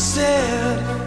said.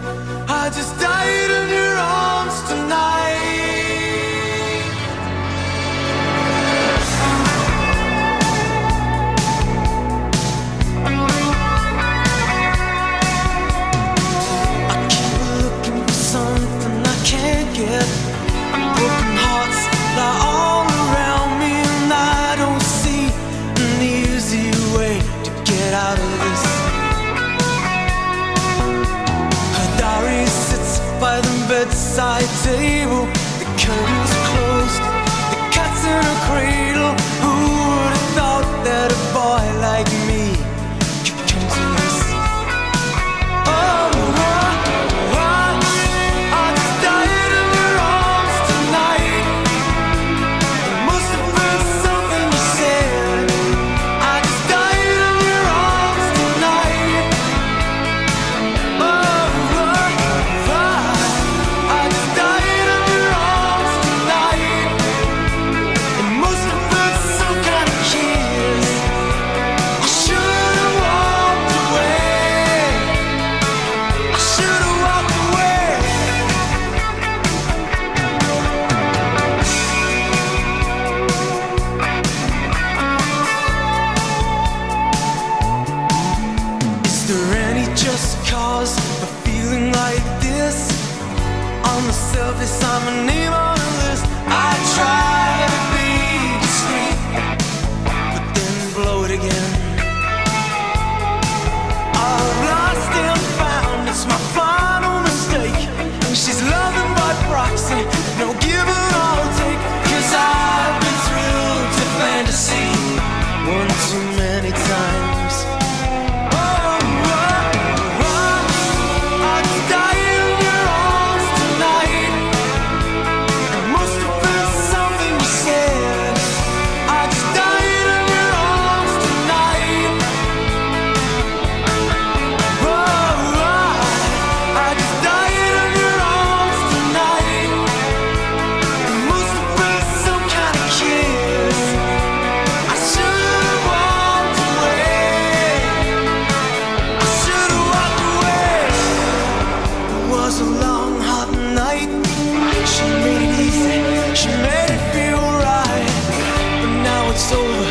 Bedside long, hot night. She made it easy, she made it feel right. But now it's over.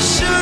Should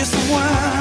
A joke